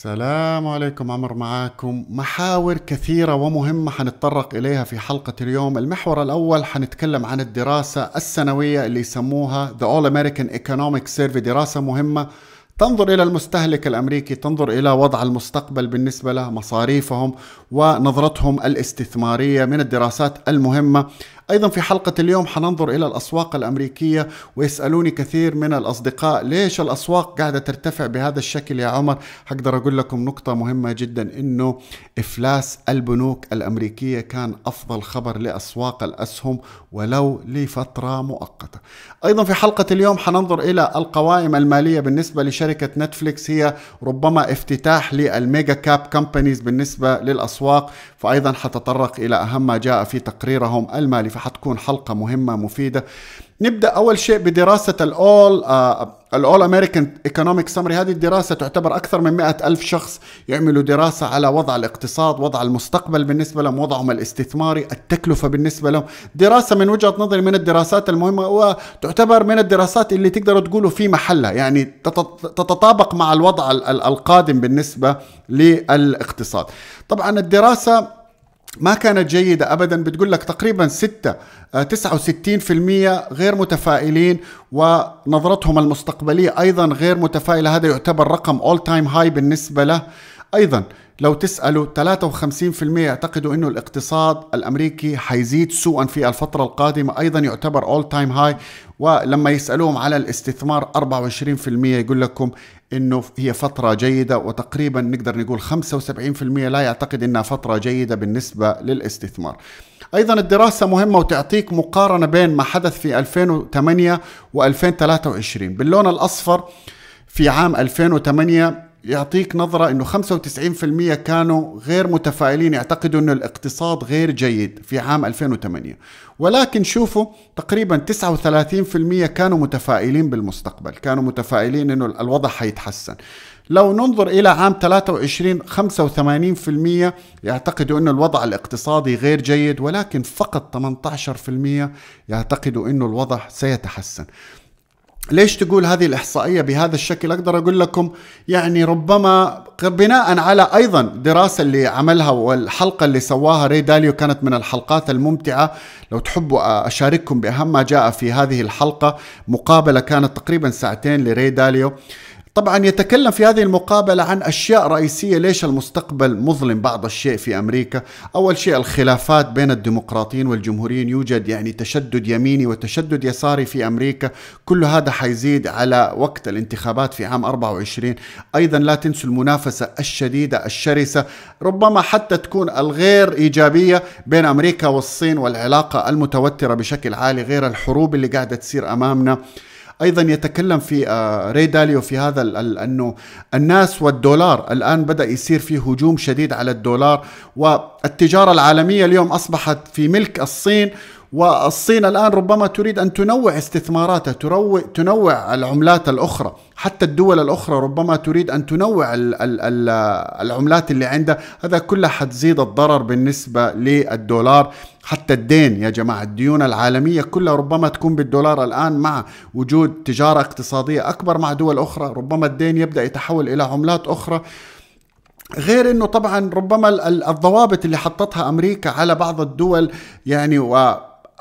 السلام عليكم عمر معاكم. محاور كثيرة ومهمة حنتطرق إليها في حلقة اليوم. المحور الأول حنتكلم عن الدراسة السنوية اللي يسموها The All American Economic Survey. دراسة مهمة تنظر إلى المستهلك الأمريكي تنظر إلى وضع المستقبل بالنسبة له مصاريفهم ونظرتهم الاستثمارية من الدراسات المهمة. أيضا في حلقة اليوم حننظر إلى الأسواق الأمريكية ويسألوني كثير من الأصدقاء ليش الأسواق قاعدة ترتفع بهذا الشكل يا عمر؟ حقدر أقول لكم نقطة مهمة جدا إنه إفلاس البنوك الأمريكية كان أفضل خبر لأسواق الأسهم ولو لفترة مؤقتة. أيضا في حلقة اليوم حننظر إلى القوائم المالية بالنسبة لشركة نتفليكس هي ربما افتتاح لل mega cap companies بالنسبة للأسواق فأيضا حتطرق إلى أهم ما جاء في تقريرهم المالي. فحتكون حلقة مهمة مفيدة. نبدأ أول شيء بدراسة الأول الأول امريكان ايكونوميك سمري هذه الدراسة تعتبر أكثر من مئة ألف شخص يعملوا دراسة على وضع الاقتصاد وضع المستقبل بالنسبة لهم وضعهم الاستثماري التكلفة بالنسبة لهم. دراسة من وجهة نظري من الدراسات المهمة وتعتبر من الدراسات اللي تقدروا تقولوا في محلها. يعني تتطابق مع الوضع القادم بالنسبة للاقتصاد. طبعا الدراسة ما كانت جيدة أبدا. بتقول لك تقريبا 6 69% غير متفائلين ونظرتهم المستقبلية أيضا غير متفائلة. هذا يعتبر رقم all time high بالنسبة له. أيضا لو تسألوا 53% يعتقدوا أنه الاقتصاد الأمريكي حيزيد سوءا في الفترة القادمة. أيضا يعتبر all time high. ولما يسألوهم على الاستثمار 24% يقول لكم إنه هي فترة جيدة وتقريبا نقدر نقول 75% لا يعتقد إنها فترة جيدة بالنسبة للاستثمار. أيضا الدراسة مهمة وتعطيك مقارنة بين ما حدث في 2008 و2023 باللون الأصفر في عام 2008 يعطيك نظرة إنه 95% كانوا غير متفائلين يعتقدوا إنه الاقتصاد غير جيد في عام 2008 ولكن شوفوا تقريبا 39% كانوا متفائلين بالمستقبل كانوا متفائلين إنه الوضع حيتحسن. لو ننظر إلى عام 23 85% يعتقدوا أن الوضع الاقتصادي غير جيد ولكن فقط 18% يعتقدوا أنه الوضع سيتحسن. ليش تقول هذه الإحصائية بهذا الشكل؟ أقدر أقول لكم يعني ربما بناء على أيضا دراسة اللي عملها والحلقة اللي سواها ري داليو كانت من الحلقات الممتعة. لو تحبوا أشارككم بأهم ما جاء في هذه الحلقة مقابلة كانت تقريبا ساعتين لري داليو. طبعا يتكلم في هذه المقابلة عن أشياء رئيسية. ليش المستقبل مظلم بعض الشيء في أمريكا؟ أول شيء الخلافات بين الديمقراطيين والجمهوريين. يوجد يعني تشدد يميني وتشدد يساري في أمريكا. كل هذا حيزيد على وقت الانتخابات في عام 24 أيضا لا تنسوا المنافسة الشديدة الشرسة ربما حتى تكون الغير إيجابية بين أمريكا والصين والعلاقة المتوترة بشكل عالي غير الحروب اللي قاعدة تصير أمامنا. أيضا يتكلم في آه، ري داليو في هذا أنه الناس والدولار الآن بدأ يصير في هجوم شديد على الدولار والتجارة العالمية اليوم أصبحت في ملك الصين والصين الآن ربما تريد أن تنوع استثماراتها تنوع العملات الأخرى. حتى الدول الأخرى ربما تريد أن تنوع العملات اللي عندها هذا كله حتزيد الضرر بالنسبة للدولار. حتى الدين يا جماعة الديون العالمية كلها ربما تكون بالدولار الآن مع وجود تجارة اقتصادية أكبر مع دول أخرى. ربما الدين يبدأ يتحول إلى عملات أخرى. غير إنه طبعا ربما الضوابط اللي حطتها أمريكا على بعض الدول يعني و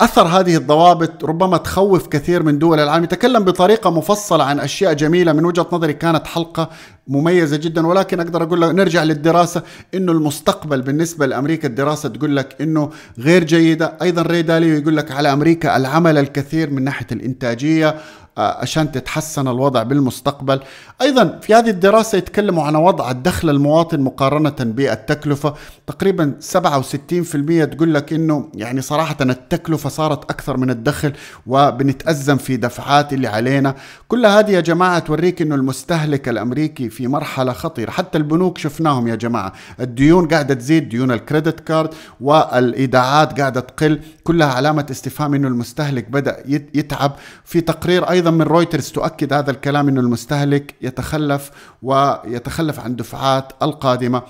أثر هذه الضوابط ربما تخوف كثير من دول العالم. يتكلم بطريقة مفصلة عن أشياء جميلة من وجهة نظري كانت حلقة مميزة جدا. ولكن أقدر أقول لك نرجع للدراسة إنه المستقبل بالنسبة لأمريكا الدراسة تقول لك إنه غير جيدة. أيضا ري داليو يقول لك على أمريكا العمل الكثير من ناحية الإنتاجية آه، عشان تتحسن الوضع بالمستقبل. أيضا في هذه الدراسة يتكلموا عن وضع الدخل المواطن مقارنة بالتكلفة. تقريبا 67% تقول لك أنه يعني صراحة التكلفة صارت أكثر من الدخل وبنتأزم في دفعات اللي علينا. كل هذه يا جماعة توريك أنه المستهلك الأمريكي في مرحلة خطيرة. حتى البنوك شفناهم يا جماعة. الديون قاعدة تزيد ديون ال credit card والإيداعات قاعدة تقل. كلها علامة استفهام أنه المستهلك بدأ يتعب. في تقرير أيضا من رويترز تؤكد هذا الكلام أنه المستهلك يتخلف ويتخلف عن دفعات القادمة.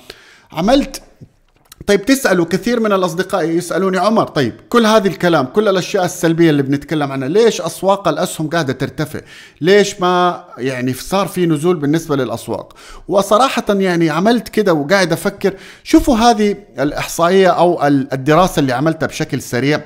عملت طيب تسألوا كثير من الأصدقاء يسألوني عمر طيب كل هذه الكلام كل الأشياء السلبية اللي بنتكلم عنها ليش أسواق الأسهم قاعدة ترتفع؟ ليش ما يعني صار في نزول بالنسبة للأسواق؟ وصراحة يعني عملت كده وقاعد أفكر شوفوا هذه الإحصائية أو الدراسة اللي عملتها بشكل سريع.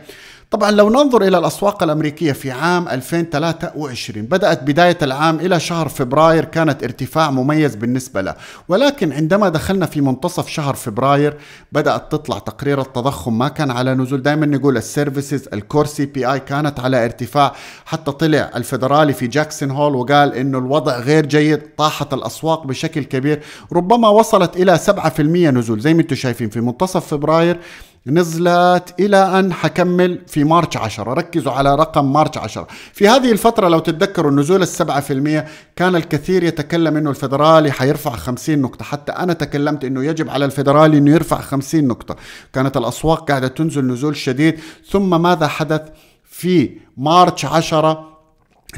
طبعا لو ننظر إلى الأسواق الأمريكية في عام 2023 بدأت بداية العام إلى شهر فبراير كانت ارتفاع مميز بالنسبة له. ولكن عندما دخلنا في منتصف شهر فبراير بدأت تطلع تقرير التضخم. ما كان على نزول. دائما نقول ال services ال core CPI كانت على ارتفاع. حتى طلع الفدرالي في جاكسون هول وقال إنه الوضع غير جيد طاحت الأسواق بشكل كبير. ربما وصلت إلى 7% نزول. زي ما أنتم شايفين في منتصف فبراير نزلت إلى أن حكمل في March 10 ركزوا على رقم March 10 في هذه الفترة لو تتذكروا النزول السبعة في المية كان الكثير يتكلم أنه الفدرالي حيرفع 50 نقطة. حتى أنا تكلمت أنه يجب على الفدرالي أنه يرفع 50 نقطة. كانت الأسواق قاعدة تنزل نزول شديد. ثم ماذا حدث في March 10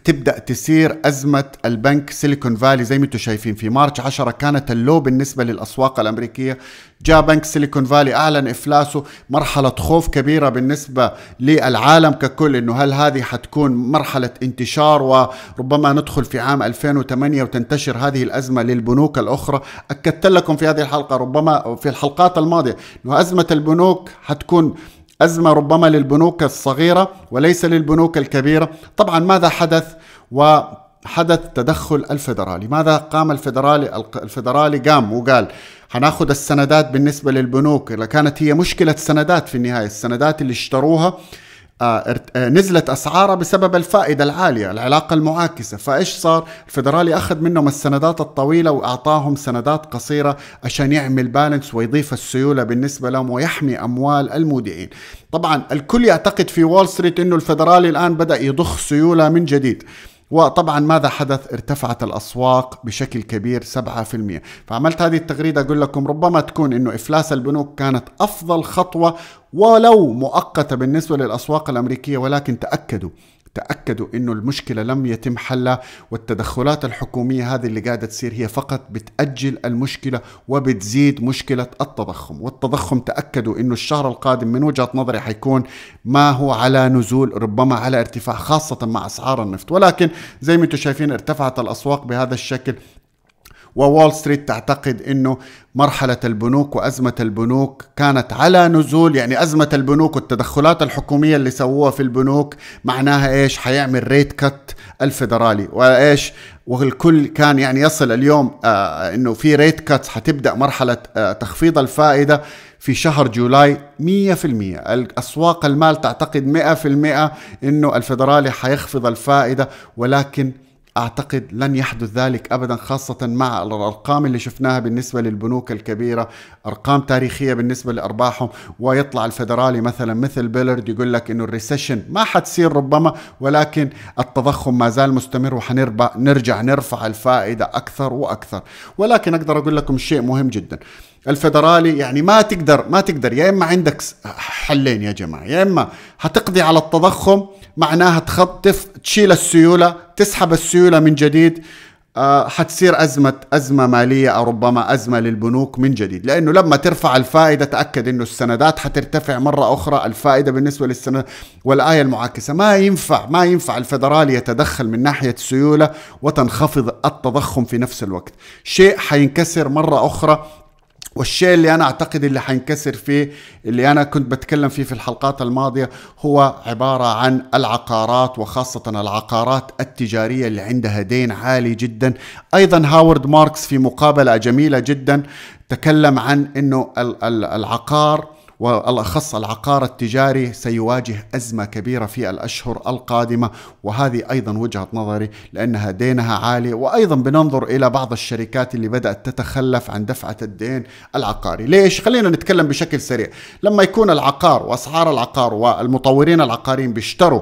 تبدأ تسير أزمة البنك سيليكون فالي زي ما أنتم شايفين. في March 10 كانت ال low بالنسبة للأسواق الأمريكية. جاء بنك سيليكون فالي أعلن إفلاسه مرحلة خوف كبيرة بالنسبة للعالم ككل إنه هل هذه حتكون مرحلة انتشار وربما ندخل في عام 2008 وتنتشر هذه الأزمة للبنوك الأخرى؟ أكدت لكم في هذه الحلقة ربما في الحلقات الماضية إنه أزمة البنوك حتكون أزمة ربما للبنوك الصغيرة وليس للبنوك الكبيرة. طبعا ماذا حدث؟ وحدث تدخل الفدرالي ماذا قام الفدرالي الفدرالي قام وقال حناخذ السندات بالنسبة للبنوك. كانت هي مشكلة سندات في النهاية السندات اللي اشتروها نزلت أسعارها بسبب الفائدة العالية العلاقة المعاكسة. فإيش صار؟ الفدرالي أخذ منهم السندات الطويلة وأعطاهم سندات قصيرة عشان يعمل balance ويضيف السيولة بالنسبة لهم ويحمي أموال المودعين. طبعا الكل يعتقد في وول ستريت إنه الفدرالي الآن بدأ يضخ سيولة من جديد. وطبعا ماذا حدث؟ ارتفعت الأسواق بشكل كبير 7% فعملت هذه التغريدة أقول لكم ربما تكون أنه إفلاس البنوك كانت أفضل خطوة ولو مؤقتة بالنسبة للأسواق الأمريكية ولكن تأكدوا تأكدوا أنه المشكلة لم يتم حلها والتدخلات الحكومية هذه اللي قاعدة تصير هي فقط بتأجل المشكلة وبتزيد مشكلة التضخم. والتضخم تأكدوا أنه الشهر القادم من وجهة نظري حيكون ما هو على نزول ربما على ارتفاع خاصة مع أسعار النفط. ولكن زي ما أنتم شايفين ارتفعت الأسواق بهذا الشكل. وول ستريت تعتقد إنه مرحلة البنوك وأزمة البنوك كانت على نزول يعني أزمة البنوك والتدخلات الحكومية اللي سووها في البنوك معناها إيش؟ حيعمل ريت كت الفيدرالي. وإيش؟ والكل كان يعني يصل اليوم آه إنه في ريت كت حتبدأ مرحلة آه تخفيض الفائدة في شهر جولاي 100% الأسواق المال تعتقد 100% إنه الفيدرالي حيخفض الفائدة ولكن أعتقد لن يحدث ذلك ابدا خاصة مع الأرقام اللي شفناها بالنسبة للبنوك الكبيرة. أرقام تاريخية بالنسبة لأرباحهم. ويطلع الفدرالي مثلا مثل بيلرد يقول لك إنه الريسيشن ما حتصير ربما ولكن التضخم ما زال مستمر وحنرجع نرفع الفائدة أكثر وأكثر. ولكن أقدر أقول لكم شيء مهم جدا. الفدرالي يعني ما تقدر ما تقدر. يا إما عندك حلين يا جماعة يا إما حتقضي على التضخم معناها تخطف تشيل السيولة تسحب السيولة من جديد. آه حتصير أزمة أزمة مالية أو ربما أزمة للبنوك من جديد. لأنه لما ترفع الفائدة تأكد أنه السندات حترتفع مرة أخرى. الفائدة بالنسبة للسند والآية المعاكسة. ما ينفع ما ينفع الفدرالي يتدخل من ناحية السيولة وتنخفض التضخم في نفس الوقت. شيء حينكسر مرة أخرى والشيء اللي أنا أعتقد اللي حينكسر فيه اللي أنا كنت بتكلم فيه في الحلقات الماضية هو عبارة عن العقارات وخاصة العقارات التجارية اللي عندها دين عالي جدا. أيضا هاورد ماركس في مقابلة جميلة جدا تكلم عن إنه العقار والأخص العقار التجاري سيواجه أزمة كبيرة في الأشهر القادمة. وهذه أيضا وجهة نظري لأنها دينها عالي. وأيضا بننظر إلى بعض الشركات اللي بدأت تتخلف عن دفعة الدين العقاري. ليش؟ خلينا نتكلم بشكل سريع. لما يكون العقار وأسعار العقار والمطورين العقاريين بيشتروا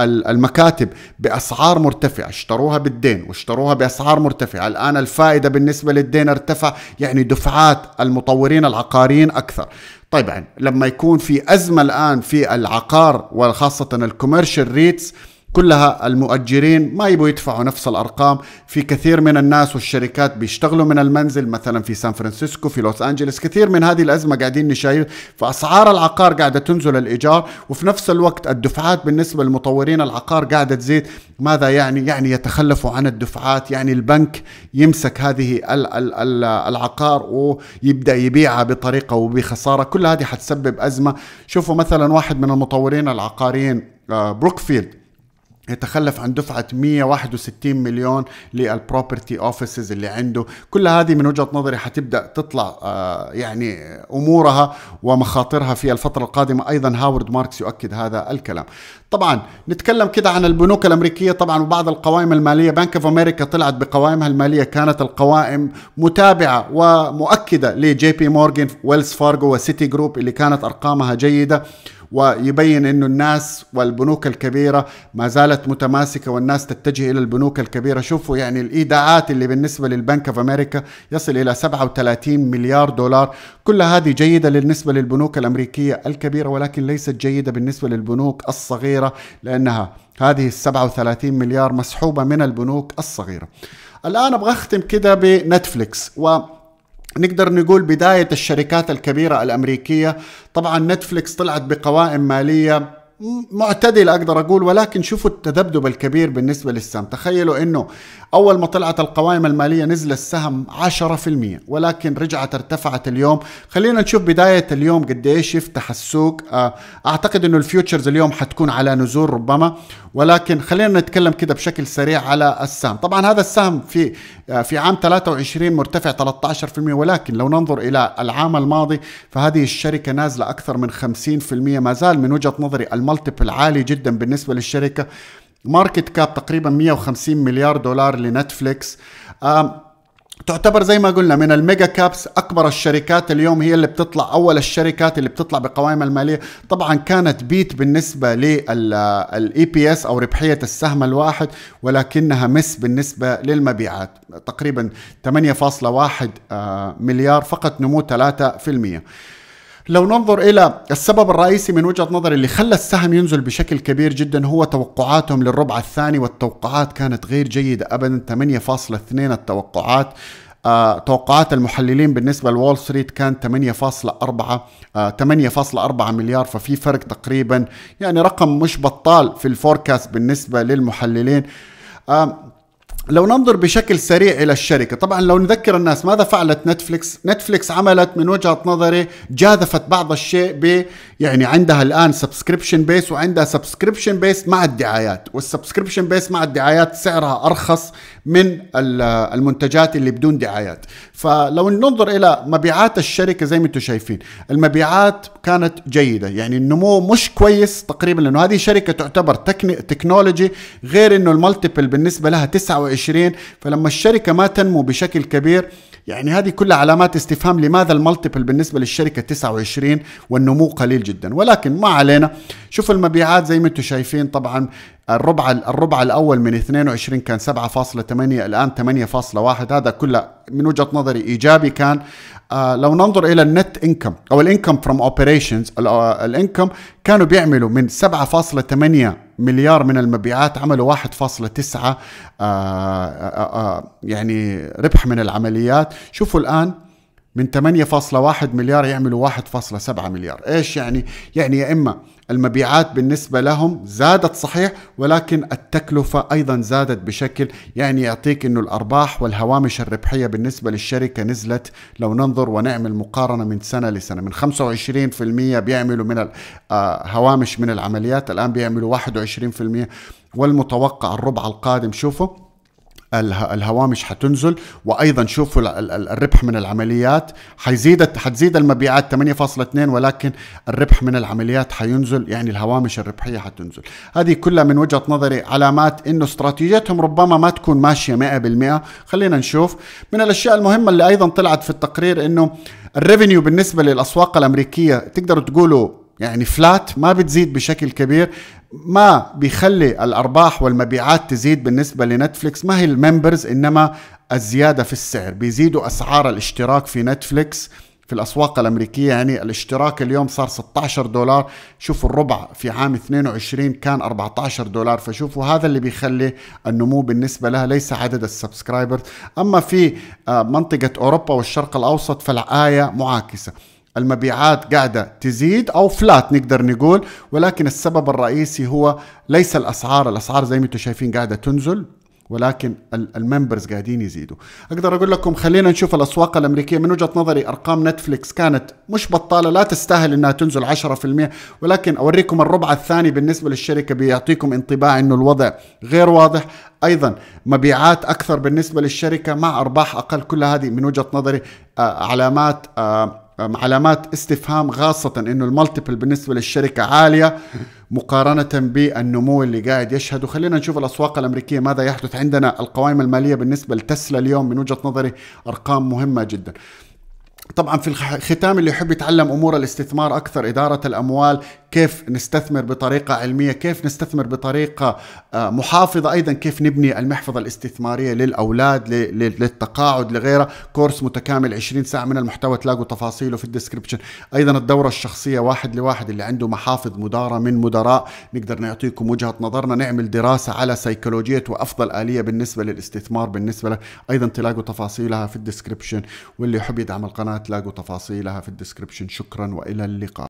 المكاتب بأسعار مرتفعة اشتروها بالدين واشتروها بأسعار مرتفعة. الآن الفائدة بالنسبة للدين ارتفع يعني دفعات المطورين العقاريين أكثر. طبعا لما يكون في أزمة الآن في العقار وخاصة ال commercial rates كلها المؤجرين ما يبوا يدفعوا نفس الأرقام. في كثير من الناس والشركات بيشتغلوا من المنزل مثلا في سان فرانسيسكو في لوس أنجلوس. كثير من هذه الأزمة قاعدين نشوف فأسعار العقار قاعدة تنزل الإيجار وفي نفس الوقت الدفعات بالنسبة للمطورين العقار قاعدة تزيد. ماذا يعني؟ يعني يتخلفوا عن الدفعات يعني البنك يمسك هذه العقار ويبدأ يبيعها بطريقة وبخسارة. كل هذه حتسبب أزمة. شوفوا مثلا واحد من المطورين العقاريين بروكفيلد. يتخلف عن دفعة 161 مليون لل property offices اللي عنده. كل هذه من وجهة نظري حتبدأ تطلع آه، يعني أمورها ومخاطرها في الفترة القادمة. أيضا هاورد ماركس يؤكد هذا الكلام. طبعا نتكلم كده عن البنوك الأمريكية. طبعا وبعض القوائم المالية بنك اوف أمريكا طلعت بقوائمها المالية كانت القوائم متابعة ومؤكدة لجي بي مورغان ويلز فارغو وسيتي جروب اللي كانت أرقامها جيدة. ويبين إنه الناس والبنوك الكبيرة ما زالت متماسكة والناس تتجه إلى البنوك الكبيرة. شوفوا يعني الإيداعات اللي بالنسبة للبنك أوف أمريكا يصل إلى 37 مليار دولار. كل هذه جيدة بالنسبة للبنوك الأمريكية الكبيرة ولكن ليست جيدة بالنسبة للبنوك الصغيرة لأنها هذه ال 37 مليار مسحوبة من البنوك الصغيرة. الآن أبغى أختم كده بنتفليكس و نقدر نقول بداية الشركات الكبيرة الأمريكية. طبعا نتفليكس طلعت بقوائم مالية معتدل أقدر أقول ولكن شوفوا التذبذب الكبير بالنسبة للسهم تخيلوا إنه أول ما طلعت القوائم المالية نزل السهم 10% ولكن رجعت ارتفعت اليوم. خلينا نشوف بداية اليوم قد إيش يفتح السوق. آه، أعتقد إنه ال futures اليوم حتكون على نزول ربما ولكن خلينا نتكلم كده بشكل سريع على السهم. طبعا هذا السهم في آه، في عام 23 مرتفع 13% ولكن لو ننظر إلى العام الماضي فهذه الشركة نازلة أكثر من 50% ما زال من وجهة نظري ال multiple عالي جدا بالنسبة للشركة. market cap تقريبا 150 مليار دولار لنتفليكس. تعتبر زي ما قلنا من ال mega caps أكبر الشركات اليوم هي اللي بتطلع أول الشركات اللي بتطلع بقوائم المالية. طبعا كانت beat بالنسبة لل EPS أو ربحية السهم الواحد ولكنها miss بالنسبة للمبيعات تقريبا 8.1 آه، مليار فقط نمو 3% لو ننظر إلى السبب الرئيسي من وجهة نظري اللي خلى السهم ينزل بشكل كبير جدا هو توقعاتهم للربع الثاني والتوقعات كانت غير جيدة ابدا 8.2 التوقعات. آه، توقعات المحللين بالنسبة لوول ستريت كان 8.4 آه، 8.4 مليار ففي فرق تقريبا يعني رقم مش بطال في ال forecast بالنسبة للمحللين. آه لو ننظر بشكل سريع إلى الشركة طبعا لو نذكر الناس ماذا فعلت نتفليكس؟ نتفليكس عملت من وجهة نظري جازفت بعض الشيء ب يعني عندها الآن subscription base وعندها subscription base مع الدعايات وال subscription base مع الدعايات سعرها أرخص من المنتجات اللي بدون دعايات. فلو ننظر إلى مبيعات الشركة زي ما أنتم شايفين المبيعات كانت جيدة يعني النمو مش كويس تقريبا لأنه هذه شركة تعتبر technology غير إنه ال multiple بالنسبة لها 29 فلما الشركة ما تنمو بشكل كبير يعني هذه كلها علامات استفهام لماذا ال multiple بالنسبة للشركة 29 والنمو قليل جدا. ولكن ما علينا. شوف المبيعات زي ما أنتم شايفين طبعا الربع الربع الأول من 22 كان 7.8 الآن 8.1 هذا كله من وجهة نظري إيجابي كان. آه لو ننظر إلى ال net income أو ال income from operations ال income كانوا بيعملوا من 7.8 مليار من المبيعات عملوا 1.9 آه آه آه يعني ربح من العمليات. شوفوا الآن من 8.1 مليار يعملوا 1.7 مليار. إيش يعني؟ يعني يا إما المبيعات بالنسبة لهم زادت صحيح ولكن التكلفة أيضا زادت بشكل يعني يعطيك أنه الأرباح والهوامش الربحية بالنسبة للشركة نزلت. لو ننظر ونعمل مقارنة من سنة لسنة من 25% بيعملوا من آه، من العمليات الآن بيعملوا 21% والمتوقع الربع القادم شوفوا الهوامش حتنزل وأيضا شوفوا الربح من العمليات. حيزيد حتزيد المبيعات 8.2 ولكن الربح من العمليات حينزل يعني الهوامش الربحية حتنزل. هذه كلها من وجهة نظري علامات إنه استراتيجيتهم ربما ما تكون ماشية 100% خلينا نشوف. من الأشياء المهمة اللي أيضا طلعت في التقرير إنه ال revenue بالنسبة للأسواق الأمريكية تقدروا تقولوا يعني flat ما بتزيد بشكل كبير. اللي بيخلي الأرباح والمبيعات تزيد بالنسبة لنتفليكس؟ ما هي ال members؟ إنما الزيادة في السعر. بيزيدوا أسعار الاشتراك في نتفليكس في الأسواق الأمريكية. يعني الاشتراك اليوم صار 16 دولار. شوفوا الربع في عام 22 كان 14 دولار. فشوفوا هذا اللي بيخلي النمو بالنسبة لها ليس عدد ال subscribers. أما في آه، منطقة أوروبا والشرق الأوسط فالآية معاكسة. المبيعات قاعدة تزيد أو flat نقدر نقول ولكن السبب الرئيسي هو ليس الأسعار الأسعار زي ما أنتم شايفين قاعدة تنزل ولكن ال members قاعدين يزيدوا. أقدر أقول لكم خلينا نشوف الأسواق الأمريكية. من وجهة نظري أرقام نتفليكس كانت مش بطالة لا تستاهل إنها تنزل 10% ولكن أوريكم الربع الثاني بالنسبة للشركة بيعطيكم انطباع إنه الوضع غير واضح. أيضا مبيعات أكثر بالنسبة للشركة مع أرباح أقل كل هذه من وجهة نظري آه، علامات آه، علامات استفهام خاصة إنه ال multiple بالنسبة للشركة عالية مقارنة بالنمو اللي قاعد يشهده خلينا نشوف الأسواق الأمريكية ماذا يحدث عندنا. القوائم المالية بالنسبة لتسلا اليوم من وجهة نظري أرقام مهمة جدا. طبعا في الختام اللي يحب يتعلم أمور الاستثمار أكثر إدارة الأموال كيف نستثمر بطريقة علمية كيف نستثمر بطريقة آه، محافظة أيضا كيف نبني المحفظة الاستثمارية للأولاد للتقاعد لغيره كورس متكامل 20 ساعة من المحتوى تلاقوا تفاصيله في الديسكربشن أيضا الدورة الشخصية واحد لواحد اللي عنده محافظ مدارة من مدراء نقدر نعطيكم وجهة نظرنا نعمل دراسة على سيكولوجية وأفضل آلية بالنسبة للاستثمار بالنسبة له. أيضا تلاقوا تفاصيلها في ال description واللي يحب يدعم القناة تلاقوا تفاصيلها في الديسكربشن شكرا وإلى اللقاء.